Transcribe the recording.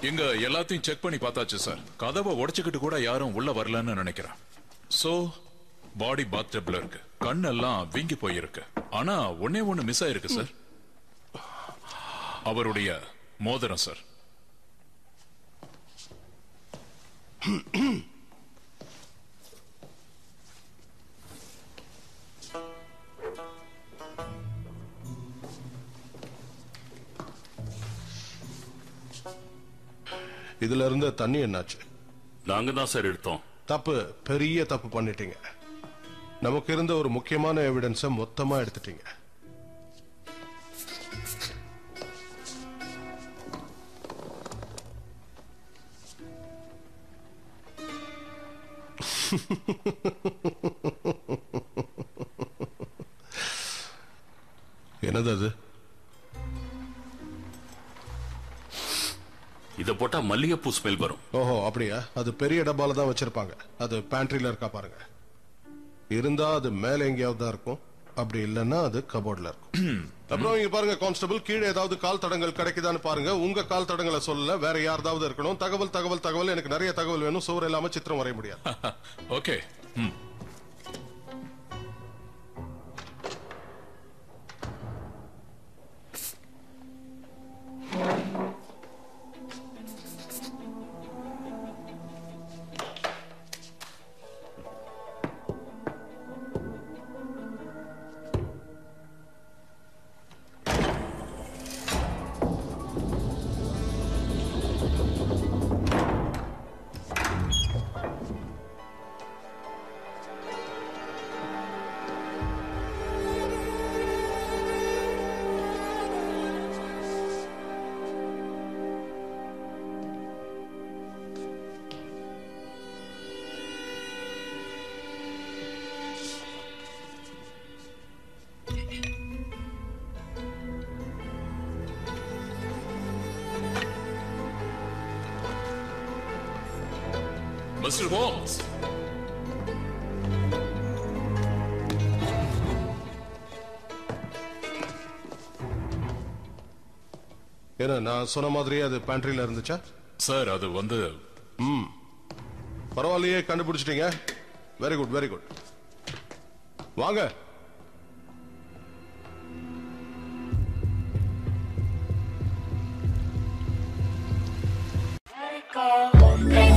எங்க எல்லாத்தையும் செக் பண்ணி பார்த்தாச்சு சார். கதவை உடைச்சுக்கிட்டு கூட யாரும் உள்ள வரலன்னு நினைக்கிறேன். சோ பாடி பாத்டப்ல இருக்கு. கண்ணெல்லாம் வீங்கி போயிருக்கு. ஆனா ஒன்னே ஒண்ணு மிஸ் ஆயிருக்கு சார். அவருடைய மோதிரம் சார். இதுல இருந்த தண்ணி என்னாச்சு? நாங்க தான் சார் எடுத்தோம். தப்பு பெரிய தப்பு பண்ணிட்டீங்க. நமக்கு இருந்த ஒரு முக்கியமான எவிடன்ஸ மொத்தமா எடுத்துட்டீங்க. என்னது அது? இத போட்டா மல்லிகைப்பூ ஸ்மெல் வரும். ஓஹோ அப்படியா? அது பெரிய டப்பால தான் வச்சிருப்பாங்க. அது பேண்ட்ரில இருக்கா பாருங்க. இருந்தா அது மேல எங்கேயாவது தான் இருக்கும். அப்படி இல்லைன்னா அது கபோர்ட்ல இருக்கும். அப்புறம் இங்க பாருங்க கான்ஸ்டபிள் கீழே ஏதாவது கால் தடங்கள் கிடைக்குதான்னு பாருங்க. உங்க கால் தடங்களை சொல்லல வேற யாராவது இருக்கணும். தகவல் தகவல் தகவல். எனக்கு நிறைய தகவல் வேணும். சுவர் இல்லாம சித்திரம் வரைய முடியாது. ஓகே ம் மிஸ்டர் ஹோம்ஸ் ஏன்னா நான் சொன்ன மாதிரியே அது பேண்ட்ரில இருந்துச்சா? சார் அது வந்து பரவாயில்லையே கண்டுபிடிச்சிட்டீங்க. வெரி குட் வெரி குட் வாங்க. Go.